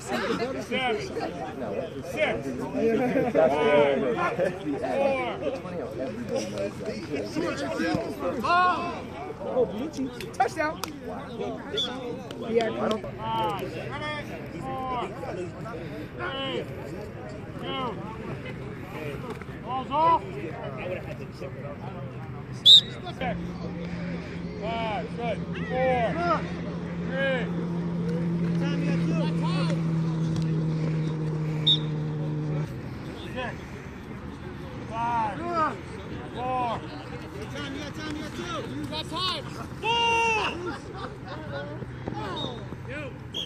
Seven, six. Five, four, Oh. Touchdown. Yeah, I good. Four, three. Six, five, four.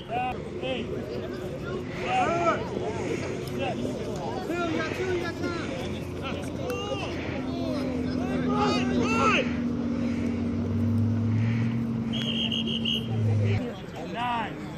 Seven, eight, seven, six,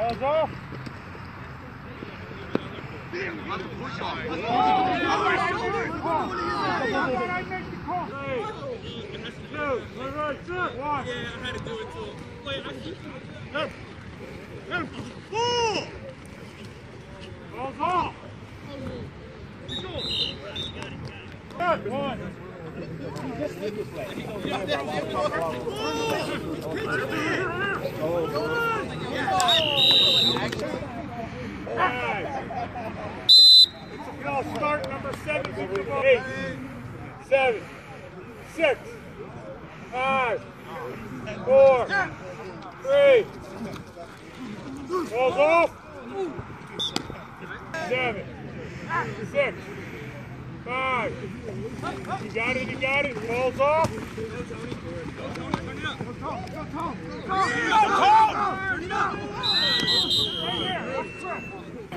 Balls off. Two, right, right, sit, one. Yeah, I had to do it too. Wait, I keep Good. Good. Four. Balls off. Good, one. Y'all start number seven. Eight, seven, six, five, four, three. Balls off. Seven, six, five. You got it, you got it. Balls off.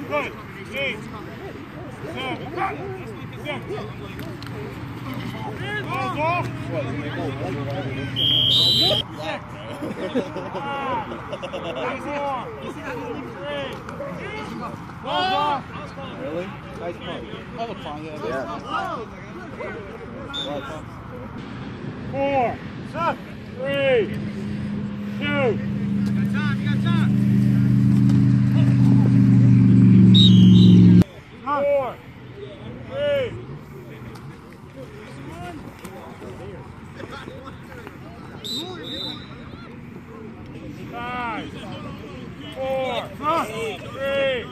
Good. Eight, seven, six. Balls off. Six, Really? Nice punt. I look fine, yeah. Four, three, two. Four, three. Five, four, three,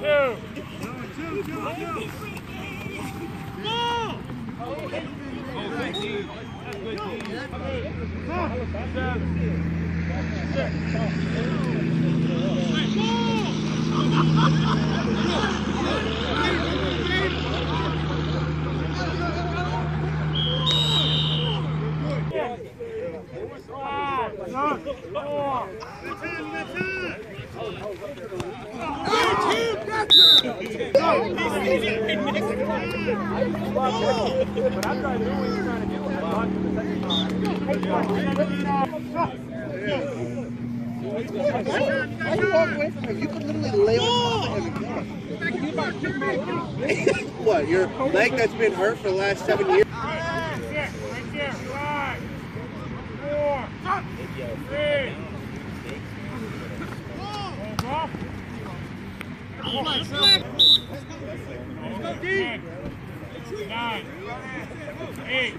two. Five, Why you walk away from him? You could literally lay on top of him. what, your leg that's been hurt for the last seven years? six, right there, five, four, three. Balls off. Ten, nine, eight,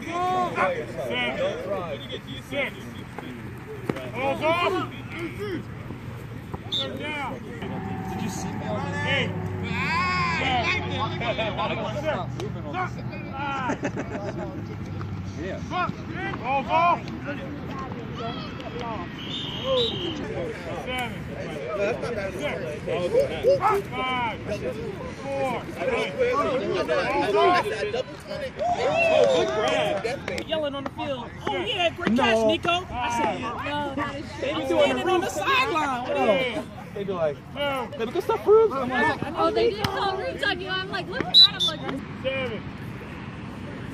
seven, six. Balls off. Third down. Eight. Balls off. Seven. Six. Five. Four. Three. yelling on the field. Oh yeah, great catch, Nico. I said, No, that is they be standing on the sideline. What are you- They be like, Two. let me stuff proofs. I'm like, Oh, they did call roots on you. I'm like, look at that. I'm like, seven,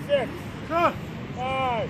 six, five,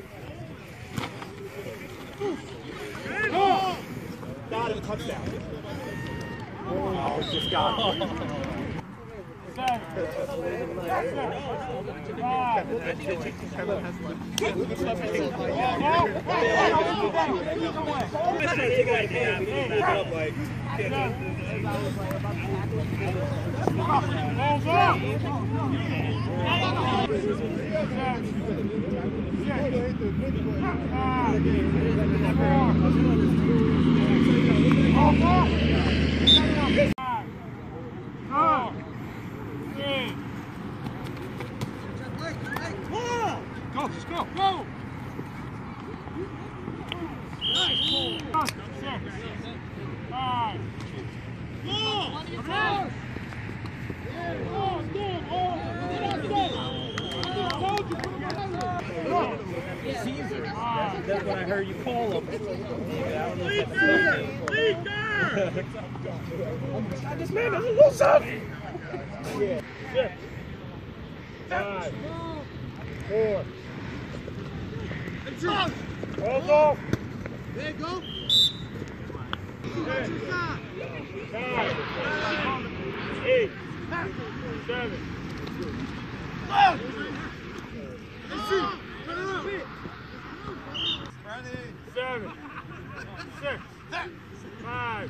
got it, touchdown. Seven, six, five. Balls off. Go, just go, go! Six, five, That's when I heard you call him. This man doesn't lose something. Six, five, four. Balls off. There you go. Six, nine, eight, seven. Seven, six, five,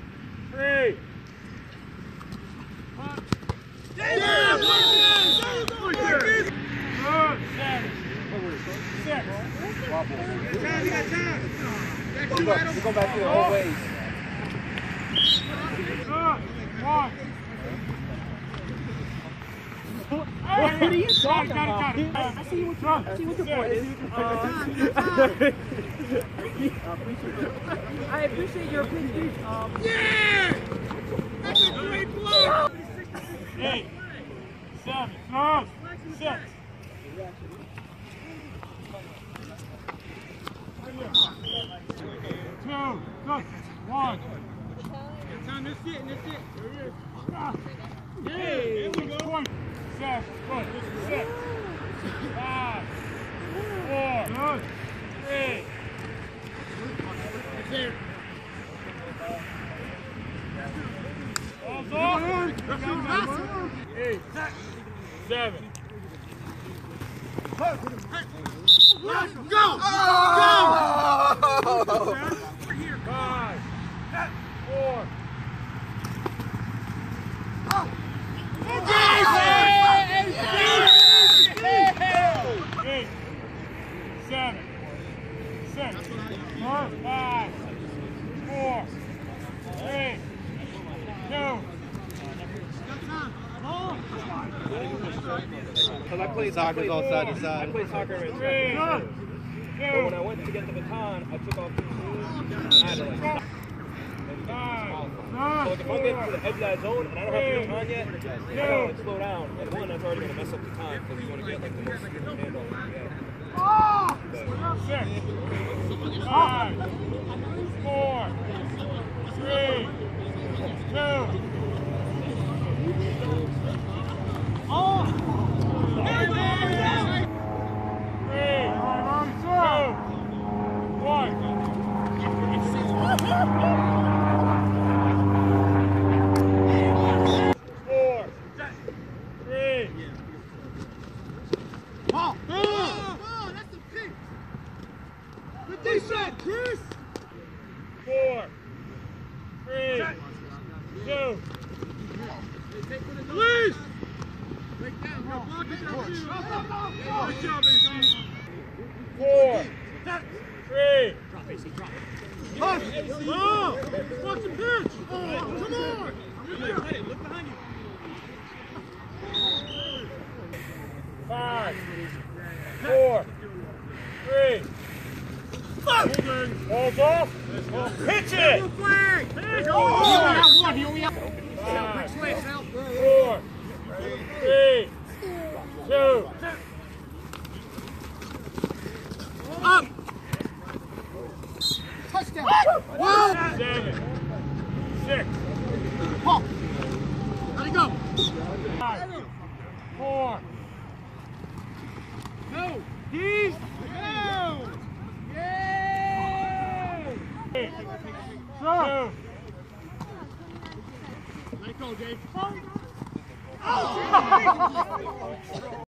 three. Good. Seven, six, We go back to the old ways. What you talking Got got about? I see what your point is. I appreciate your opinion. Um, Eight, seven, no, six. Two, good, one. That's it. There it. Ah. Hey, here we go. Point. Balls off. Eight, seven. Five, four. Eight, seven, six, five, four, four, three, two. Because I played Soccer's I all side to I played soccer in Three, But when I went to get the baton, I took off two shoes. I had to like stop. five, So like if I'm getting to the edge of that zone and I don't have the baton yet, I gotta like slow down. And one, that's already gonna mess up the time because you want to get like the most handle. Yeah. six, five, four, three, two. Three, two, one. Four, three, four, three, two. Release! Good job, Four, three. Oh, watch the pitch. Oh, Come on. Five, four, three. Balls off. Pitch it. Five, four, three, two. Seven,